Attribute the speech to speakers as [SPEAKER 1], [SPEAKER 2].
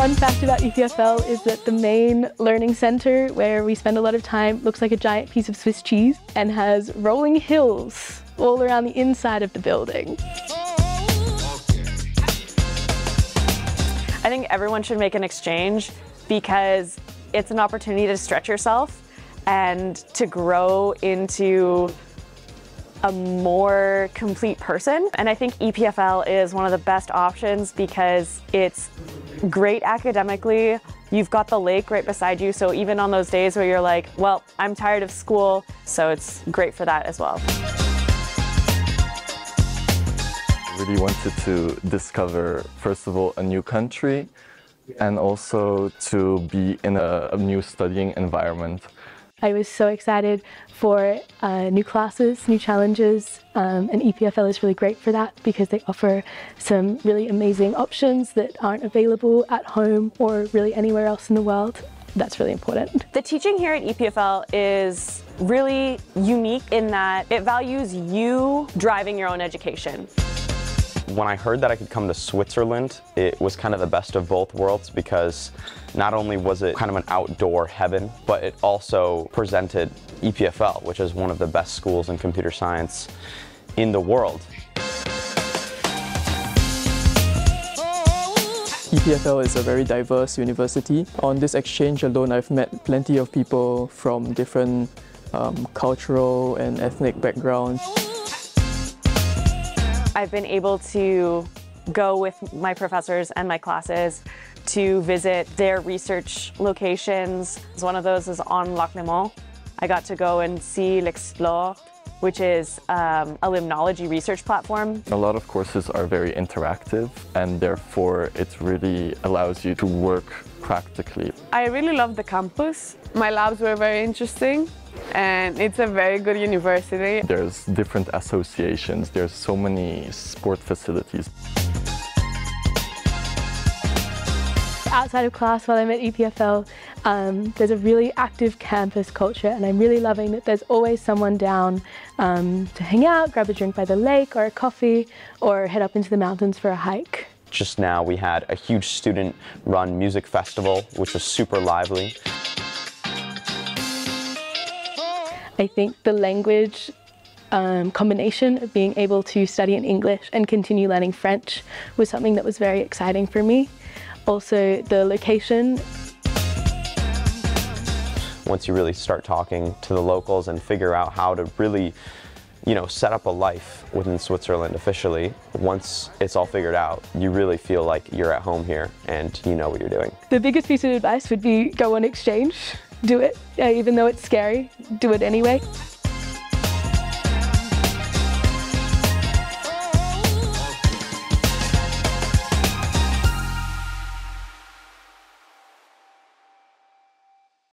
[SPEAKER 1] fun fact about EPFL is that the main learning center where we spend a lot of time looks like a giant piece of Swiss cheese and has rolling hills all around the inside of the building.
[SPEAKER 2] I think everyone should make an exchange because it's an opportunity to stretch yourself and to grow into a more complete person. And I think EPFL is one of the best options because it's great academically. You've got the lake right beside you, so even on those days where you're like, well, I'm tired of school, so it's great for that as well.
[SPEAKER 3] I really wanted to discover, first of all, a new country and also to be in a, a new studying environment.
[SPEAKER 1] I was so excited for uh, new classes, new challenges, um, and EPFL is really great for that because they offer some really amazing options that aren't available at home or really anywhere else in the world. That's really important.
[SPEAKER 2] The teaching here at EPFL is really unique in that it values you driving your own education.
[SPEAKER 4] When I heard that I could come to Switzerland, it was kind of the best of both worlds because not only was it kind of an outdoor heaven, but it also presented EPFL, which is one of the best schools in computer science in the world.
[SPEAKER 5] EPFL is a very diverse university. On this exchange alone, I've met plenty of people from different um, cultural and ethnic backgrounds.
[SPEAKER 2] I've been able to go with my professors and my classes to visit their research locations. One of those is on Lac Léman. I got to go and see LéXPLORE, which is um, a limnology research platform.
[SPEAKER 3] A lot of courses are very interactive and therefore it really allows you to work practically.
[SPEAKER 6] I really love the campus. My labs were very interesting and it's a very good university.
[SPEAKER 3] There's different associations, there's so many sport facilities.
[SPEAKER 1] Outside of class while I'm at EPFL, um, there's a really active campus culture and I'm really loving that there's always someone down um, to hang out, grab a drink by the lake or a coffee, or head up into the mountains for a hike.
[SPEAKER 4] Just now we had a huge student run music festival, which was super lively.
[SPEAKER 1] I think the language um, combination of being able to study in English and continue learning French was something that was very exciting for me. Also, the location.
[SPEAKER 4] Once you really start talking to the locals and figure out how to really you know, set up a life within Switzerland officially, once it's all figured out, you really feel like you're at home here and you know what you're doing.
[SPEAKER 1] The biggest piece of advice would be go on exchange do it, even though it's scary, do it anyway.